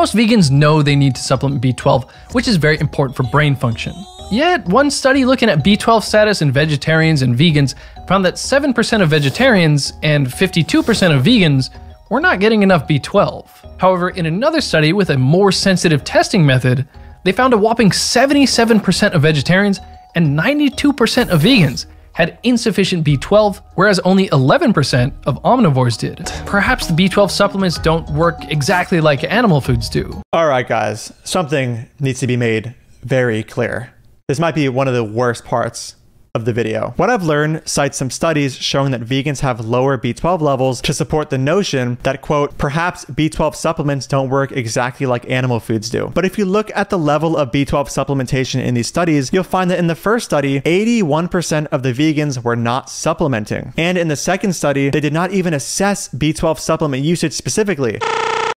Most vegans know they need to supplement B12, which is very important for brain function. Yet, one study looking at B12 status in vegetarians and vegans found that 7% of vegetarians and 52% of vegans were not getting enough B12. However, in another study with a more sensitive testing method, they found a whopping 77% of vegetarians and 92% of vegans had insufficient B12, whereas only 11% of omnivores did. Perhaps the B12 supplements don't work exactly like animal foods do. All right, guys, something needs to be made very clear. This might be one of the worst parts of the video. What I've learned cites some studies showing that vegans have lower B12 levels to support the notion that, quote, perhaps B12 supplements don't work exactly like animal foods do. But if you look at the level of B12 supplementation in these studies, you'll find that in the first study, 81% of the vegans were not supplementing. And in the second study, they did not even assess B12 supplement usage specifically.